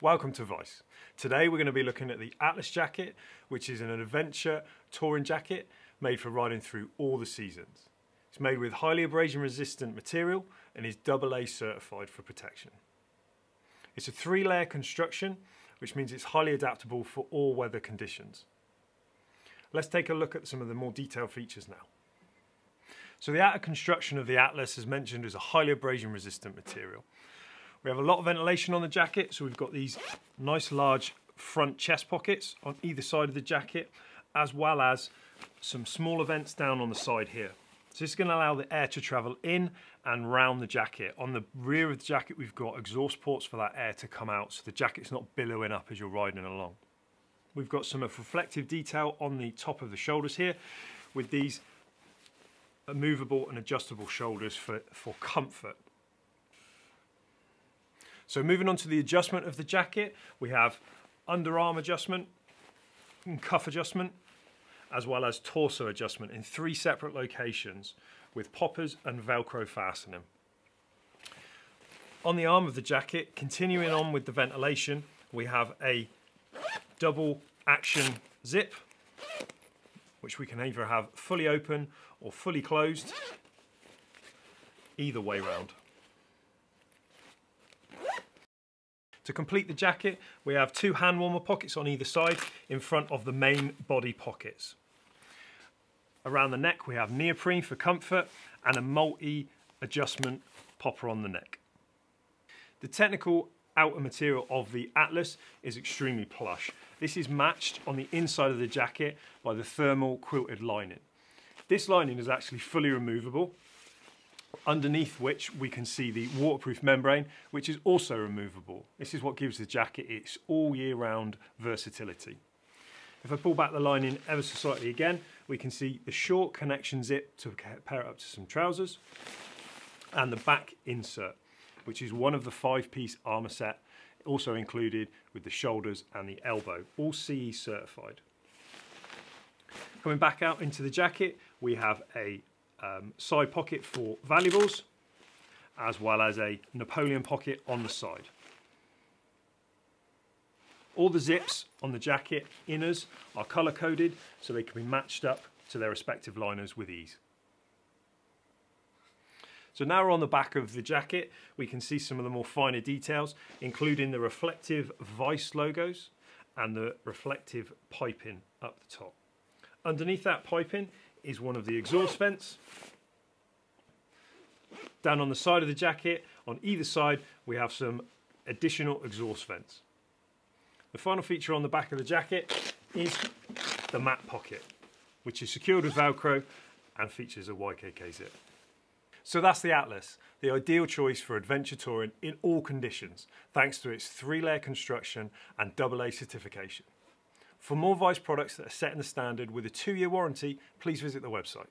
Welcome to Weise. Today we're going to be looking at the Atlas jacket, which is an adventure touring jacket made for riding through all the seasons. It's made with highly abrasion resistant material and is AA certified for protection. It's a three layer construction, which means it's highly adaptable for all weather conditions. Let's take a look at some of the more detailed features now. So the outer construction of the Atlas, as mentioned, is a highly abrasion resistant material. We have a lot of ventilation on the jacket, so we've got these nice large front chest pockets on either side of the jacket, as well as some smaller vents down on the side here. So this is going to allow the air to travel in and round the jacket. On the rear of the jacket, we've got exhaust ports for that air to come out, so the jacket's not billowing up as you're riding along. We've got some reflective detail on the top of the shoulders here with these movable and adjustable shoulders for, for comfort. So moving on to the adjustment of the jacket, we have underarm adjustment and cuff adjustment, as well as torso adjustment in three separate locations with poppers and Velcro fastening. On the arm of the jacket, continuing on with the ventilation, we have a double action zip, which we can either have fully open or fully closed, either way round. To complete the jacket, we have two hand warmer pockets on either side in front of the main body pockets. Around the neck, we have neoprene for comfort and a multi adjustment popper on the neck. The technical outer material of the Atlas is extremely plush. This is matched on the inside of the jacket by the thermal quilted lining. This lining is actually fully removable underneath which we can see the waterproof membrane, which is also removable. This is what gives the jacket its all year round versatility. If I pull back the lining ever so slightly again, we can see the short connection zip to pair it up to some trousers and the back insert, which is one of the five piece armor set, also included with the shoulders and the elbow, all CE certified. Coming back out into the jacket, we have a um, side pocket for valuables, as well as a Napoleon pocket on the side. All the zips on the jacket inners are color coded so they can be matched up to their respective liners with ease. So now we're on the back of the jacket, we can see some of the more finer details, including the reflective Weise logos and the reflective piping up the top. Underneath that piping is one of the exhaust vents. Down on the side of the jacket, on either side, we have some additional exhaust vents. The final feature on the back of the jacket is the map pocket, which is secured with Velcro and features a YKK zip. So that's the Atlas, the ideal choice for adventure touring in all conditions, thanks to its three-layer construction and AA certification. For more Weise products that are setting the standard with a two-year warranty, please visit the website.